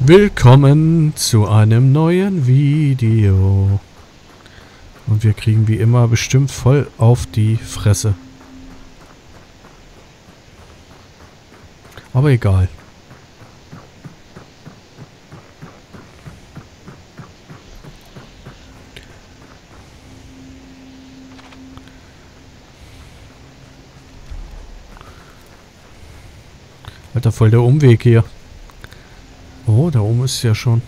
Willkommen zu einem neuen Video. Und wir kriegen wie immer bestimmt voll auf die Fresse. Aber egal. Alter, voll der Umweg hier. Oh, da oben ist ja schon.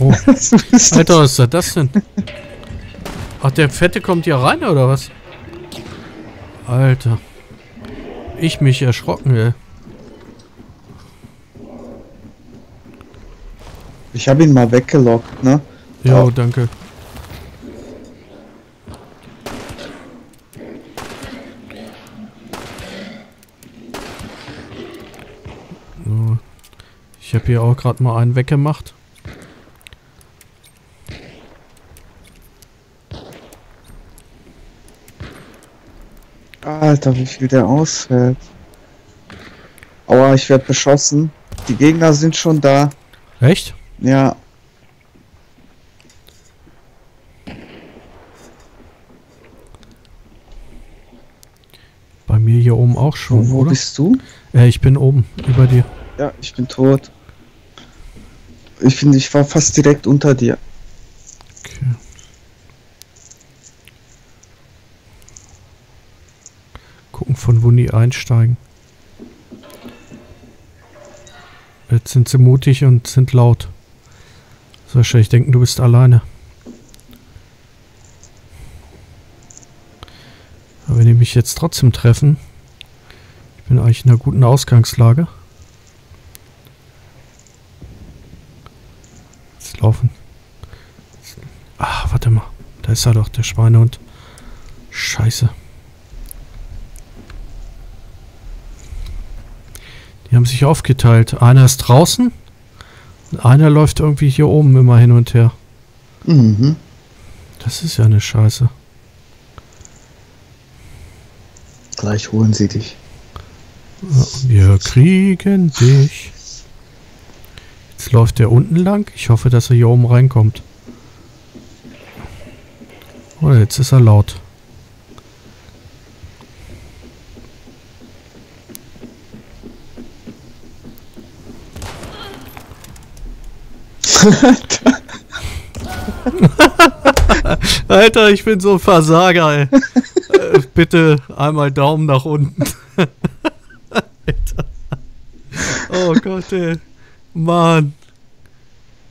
Oh, Alter, was ist das denn? Ach, der Fette kommt hier rein, oder was? Alter. Ich mich erschrocken, ey. Ich habe ihn mal weggelockt, ne? Jo, Ja. danke. Ich habe hier auch gerade mal einen weggemacht. Alter, wie viel der aushält. Aua, ich werde beschossen. Die Gegner sind schon da. Echt? Ja. Bei mir hier oben auch schon, Wo oder? bist du? Äh, ich bin oben, über dir. Ja, ich bin tot. Ich finde, ich war fast direkt unter dir. Okay. Gucken, von wo die einsteigen. Jetzt sind sie mutig und sind laut. So wahrscheinlich denken, du bist alleine. Aber wenn die mich jetzt trotzdem treffen, ich bin eigentlich in einer guten Ausgangslage. Jetzt laufen. Ah, warte mal. Da ist er doch, der Schweinehund. Scheiße. Die haben sich aufgeteilt. Einer ist draußen und einer läuft irgendwie hier oben immer hin und her. Mhm. Das ist ja eine Scheiße. Gleich holen sie dich. Wir kriegen dich. Jetzt läuft der unten lang. Ich hoffe, dass er hier oben reinkommt. Oh, jetzt ist er laut. Alter, ich bin so ein Versager, ey. äh, bitte einmal Daumen nach unten. Alter. Oh Gott, ey. まあ